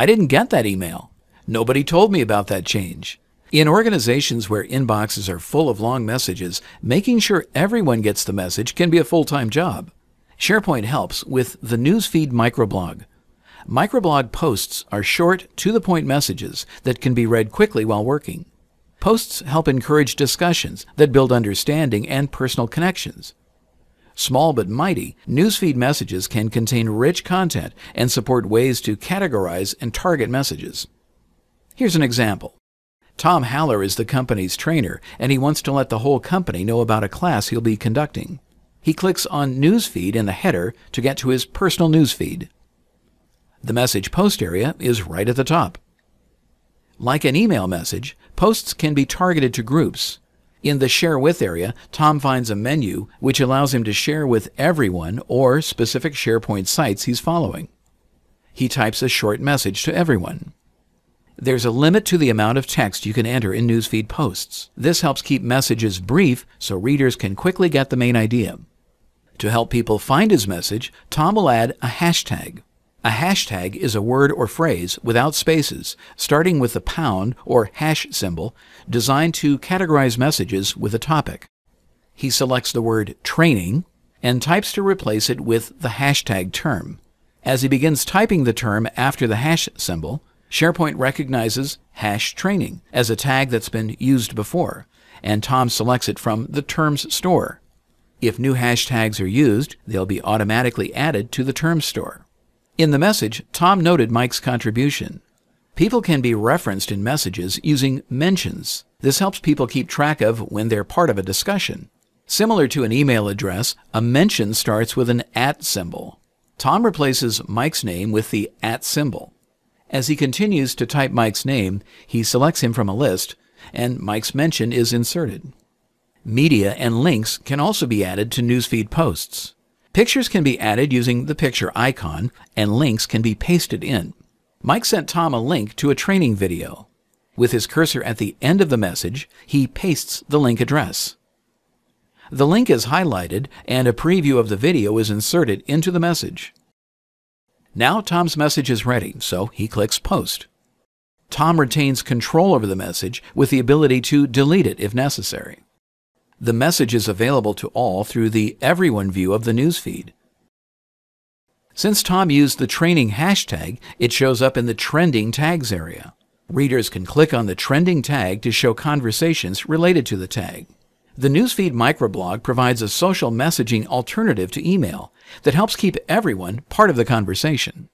I didn't get that email. Nobody told me about that change. In organizations where inboxes are full of long messages, making sure everyone gets the message can be a full time job. SharePoint helps with the Newsfeed microblog. Microblog posts are short, to the point messages that can be read quickly while working. Posts help encourage discussions that build understanding and personal connections. Small but mighty, newsfeed messages can contain rich content and support ways to categorize and target messages. Here's an example. Tom Haller is the company's trainer, and he wants to let the whole company know about a class he'll be conducting. He clicks on Newsfeed in the header to get to his personal newsfeed. The message post area is right at the top. Like an email message, posts can be targeted to groups. In the Share With area, Tom finds a menu which allows him to share with everyone or specific SharePoint sites he's following. He types a short message to everyone. There's a limit to the amount of text you can enter in newsfeed posts. This helps keep messages brief so readers can quickly get the main idea. To help people find his message, Tom will add a hashtag. A hashtag is a word or phrase without spaces, starting with the pound or hash symbol, designed to categorize messages with a topic. He selects the word training and types to replace it with the hashtag term. As he begins typing the term after the hash symbol, SharePoint recognizes hash training as a tag that's been used before, and Tom selects it from the terms store. If new hashtags are used, they'll be automatically added to the terms store. In the message, Tom noted Mike's contribution. People can be referenced in messages using mentions. This helps people keep track of when they're part of a discussion. Similar to an email address, a mention starts with an at symbol. Tom replaces Mike's name with the at symbol. As he continues to type Mike's name, he selects him from a list, and Mike's mention is inserted. Media and links can also be added to newsfeed posts. Pictures can be added using the picture icon, and links can be pasted in. Mike sent Tom a link to a training video. With his cursor at the end of the message, he pastes the link address. The link is highlighted, and a preview of the video is inserted into the message. Now Tom's message is ready, so he clicks Post. Tom retains control over the message with the ability to delete it if necessary. The message is available to all through the Everyone view of the newsfeed. Since Tom used the training hashtag, it shows up in the Trending Tags area. Readers can click on the trending tag to show conversations related to the tag. The Newsfeed microblog provides a social messaging alternative to email that helps keep everyone part of the conversation.